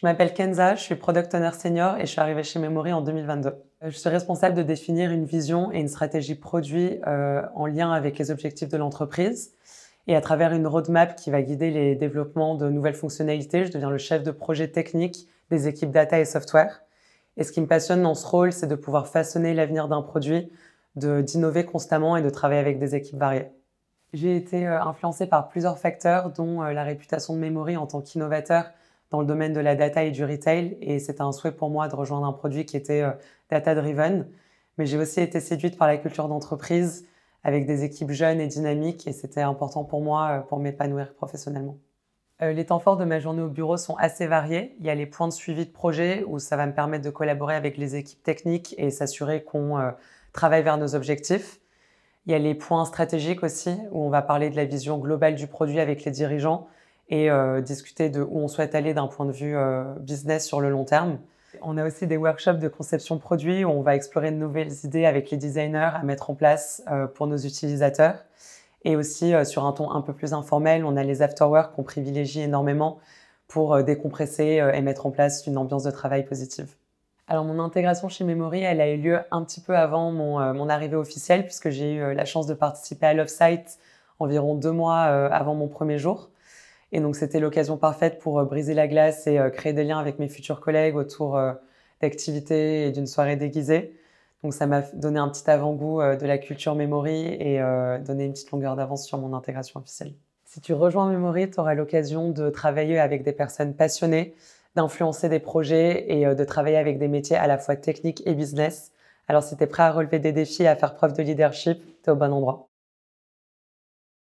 Je m'appelle Kenza, je suis Product Owner Senior et je suis arrivée chez Memory en 2022. Je suis responsable de définir une vision et une stratégie produit euh, en lien avec les objectifs de l'entreprise. Et à travers une roadmap qui va guider les développements de nouvelles fonctionnalités, je deviens le chef de projet technique des équipes data et software. Et ce qui me passionne dans ce rôle, c'est de pouvoir façonner l'avenir d'un produit, d'innover constamment et de travailler avec des équipes variées. J'ai été euh, influencée par plusieurs facteurs, dont euh, la réputation de Memory en tant qu'innovateur dans le domaine de la data et du retail. Et c'était un souhait pour moi de rejoindre un produit qui était euh, data-driven. Mais j'ai aussi été séduite par la culture d'entreprise avec des équipes jeunes et dynamiques. Et c'était important pour moi euh, pour m'épanouir professionnellement. Euh, les temps forts de ma journée au bureau sont assez variés. Il y a les points de suivi de projet où ça va me permettre de collaborer avec les équipes techniques et s'assurer qu'on travaille vers nos objectifs. Il y a les points stratégiques aussi où on va parler de la vision globale du produit avec les dirigeants et euh, discuter de où on souhaite aller d'un point de vue euh, business sur le long terme. On a aussi des workshops de conception produit où on va explorer de nouvelles idées avec les designers à mettre en place euh, pour nos utilisateurs. Et aussi sur un ton un peu plus informel, on a les afterwork qu'on privilégie énormément pour décompresser et mettre en place une ambiance de travail positive. Alors mon intégration chez Memory, elle a eu lieu un petit peu avant mon, mon arrivée officielle puisque j'ai eu la chance de participer à l'offsite environ deux mois avant mon premier jour. Et donc, c'était l'occasion parfaite pour euh, briser la glace et euh, créer des liens avec mes futurs collègues autour euh, d'activités et d'une soirée déguisée. Donc, ça m'a donné un petit avant-goût de la culture Memory et donné une petite longueur d'avance sur mon intégration officielle. Si tu rejoins Memory, tu auras l'occasion de travailler avec des personnes passionnées, d'influencer des projets et de travailler avec des métiers à la fois techniques et business. Alors, si tu es prêt à relever des défis et à faire preuve de leadership, tu es au bon endroit.